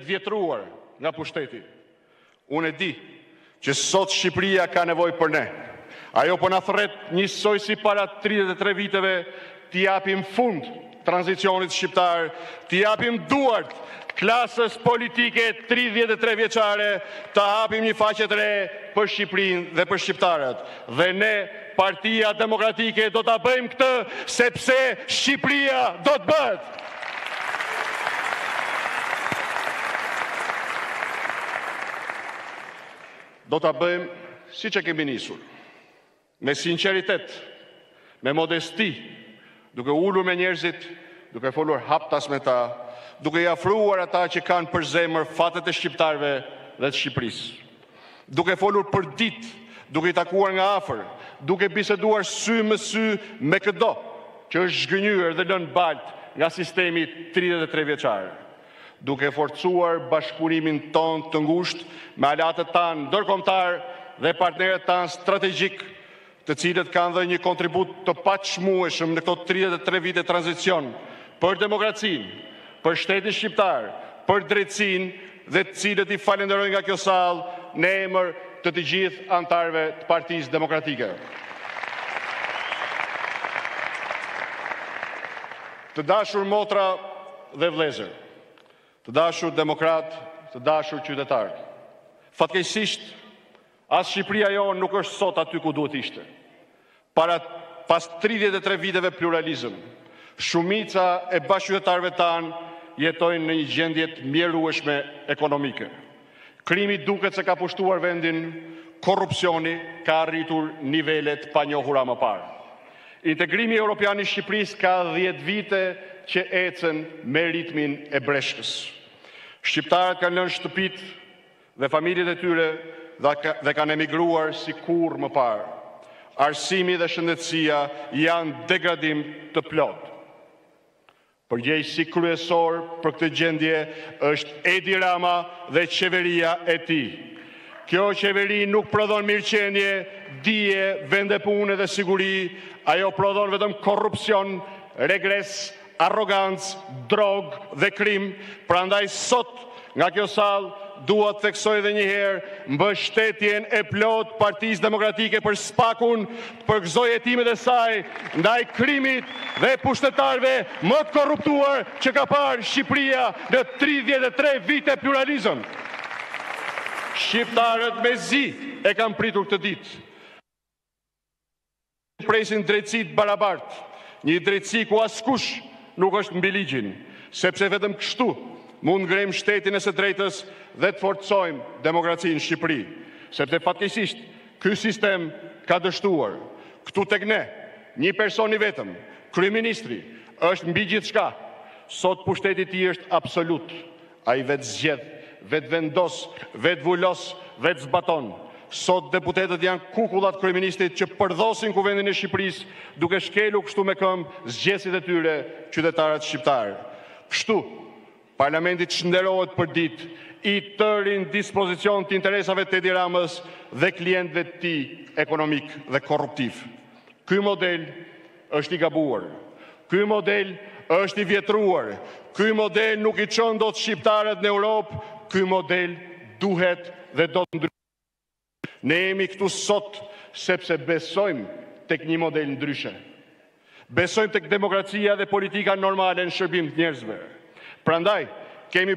vjetruar nga pushteti. Unë e di që sot Shqipëria ka nevojë për ne. Ajo po na thërret njësoj si para 33 viteve t'i japim fund tranzicionit shqiptar, t'i japim duart klasës politike 33 vjeçare, të hapim një faqe të re për Shqipërinë dhe për shqiptarët. Dhe ne Partia Demokratike do ta bëjmë këtë sepse Shqipëria do të bëhet. Do ta bëjmë siç e kemi nisur. Me sinqeritet, me modesti, Duke u ulur me njerëzit, duke folur haptas me ta, duke i afruar ata që kanë për zemër fatet e shqiptarëve dhe të Shqipërisë. Duke folur përditë, duke i takuar nga afër, duke biseduar sy më sy me këdo që është zhgënjyer dhe lënë në baltë nga sistemi tridhjetë e tre vjeçar. Duke forcuar bashkëpunimin tonë të ngushtë me aleatët tanë ndërkombëtarë dhe partnerët tanë strategjikë, të cilët kanë dhënë një kontribut të paçmueshëm në këto tridhjetë e tre vite tranzicion për demokracinë, për shtetin shqiptar, për drejtësinë dhe të cilët i falënderoj nga kjo sallë në emër të të gjithë anëtarëve të Partisë Demokratike. Të dashur motra dhe vëllezër, të dashur demokratë, të dashur qytetarë. Fatkeqësisht, As Shqipëria jonë nuk është sot aty ku duhet të ishte. Para pas tridhjetë e tre viteve pluralizëm, shumica e bashkëqytetarëve tanë jetojnë në një gjendje të mjerueshme ekonomike. Krimi duket se ka pushtuar vendin, korrupsioni ka arritur nivele të panjohura më parë. Integrimi europian i Shqipërisë ka dhjetë vite që ecën me ritmin e breshkës. Shqiptarët kanë lënë shtëpitë, dhe familjet e tyre dhe kanë emigruar si kurrë më parë. Arsimi dhe shëndetësia janë në degradim të plotë. Përgjegjësi kryesor për këtë gjendje është Edi Rama dhe qeveria e tij. Kjo qeveri nuk prodhon mirëqenie, dije, vende pune dhe siguri, ajo prodhon vetëm korrupsion, regres, arrogancë, drogë dhe krim, prandaj sot nga kjo sallë dua të theksoj edhe një herë mbështetjen e plotë të Partisë Demokratike për SPAK-un të përgëzoj hetimet e saj ndaj krimit dhe pushtetarëve më të korruptuar që ka parë Shqipëria në 33 vite pluralizëm. Shqiptarët mezi e kanë pritur këtë ditë. Presin drejtësi të barabartë, një drejtësi ku askush nuk është mbi ligjin, sepse vetëm kështu mund të ngrejmë shtetin e së drejtës dhe të forcojmë demokracinë në Shqipëri, sepse fatkeqësisht ky sistem ka dështuar. Këtu tek ne, një person i vetëm, kryeministri, është mbi gjithçka. Sot pushteti i tij është absolut. Ai vetë zgjedh, vetë vendos, vetë vulos, vetë zbaton. Sot deputetët janë kukulla të kryeministrit që përdhosin Kuvendin e Shqipërisë duke shkelur kështu me këmbë zgjedhësit e tyre qytetarët shqiptarë. Kështu, parlamenti shndërrohet përditë, i tëri në dispozicion të interesave të Edi Ramës dhe klientëve të tij ekonomikë dhe korruptivë. Ky model, Është i gabuar. Ky model është i vjetruar. Ky model nuk i çon dot shqiptarët në Europë. Ky model duhet dhe do të ndryshojë. Ne jemi këtu sot sepse besojmë tek një model ndryshe. Besojmë tek demokracia dhe politika normale në shërbim të njerëzve. Prandaj, kemi